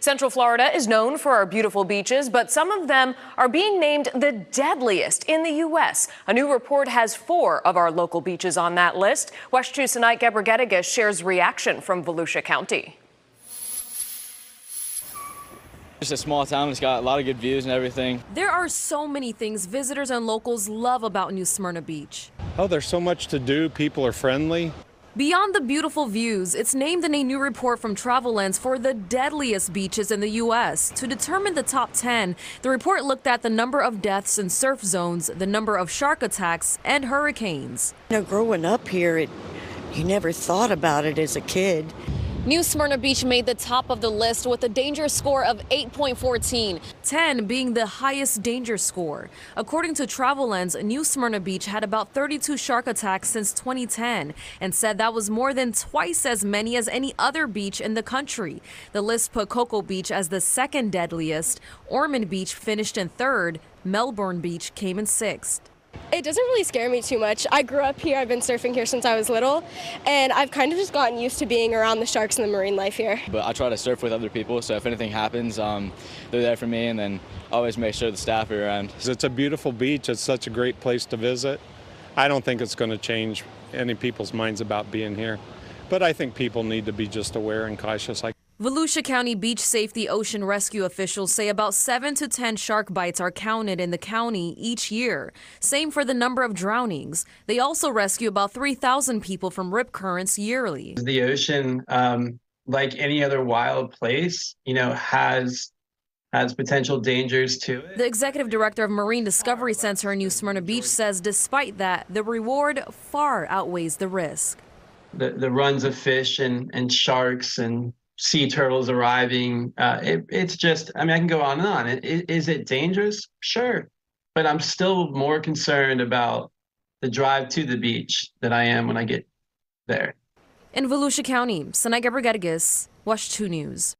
Central Florida is known for our beautiful beaches, but some of them are being named the deadliest in the U.S. A new report has four of our local beaches on that list. WESH 2 tonight, Gebregiorgis shares reaction from Volusia County. Just a small town. It's got a lot of good views and everything. There are so many things visitors and locals love about New Smyrna Beach. Oh, there's so much to do. People are friendly. Beyond the beautiful views, it's named in a new report from TravelLens for the deadliest beaches in the U.S. To determine the top 10, the report looked at the number of deaths in surf zones, the number of shark attacks, and hurricanes. You know, growing up here, it, you never thought about it as a kid. New Smyrna Beach made the top of the list with a danger score of 8.14, 10 being the highest danger score. According to TravelLens, New Smyrna Beach had about 32 shark attacks since 2010 and said that was more than twice as many as any other beach in the country. The list put Cocoa Beach as the second deadliest. Ormond Beach finished in third. Melbourne Beach came in sixth. It doesn't really scare me too much. I grew up here, I've been surfing here since I was little, and I've kind of just gotten used to being around the sharks and the marine life here. But I try to surf with other people, so if anything happens, um, they're there for me, and then always make sure the staff are around. It's a beautiful beach. It's such a great place to visit. I don't think it's going to change any people's minds about being here. But I think people need to be just aware and cautious. Like Volusia County Beach Safety Ocean Rescue officials say about 7 to 10 shark bites are counted in the county each year. Same for the number of drownings. They also rescue about 3,000 people from rip currents yearly. The ocean, um, like any other wild place, you know, has has potential dangers to it. The executive director of Marine Discovery Center in New Smyrna Beach says despite that, the reward far outweighs the risk. The, the runs of fish and, and sharks and sea turtles arriving. Uh, it, it's just, I mean, I can go on and on. It, it, is it dangerous? Sure. But I'm still more concerned about the drive to the beach than I am when I get there. In Volusia County, Senait Gebregiorgis WESH 2 News.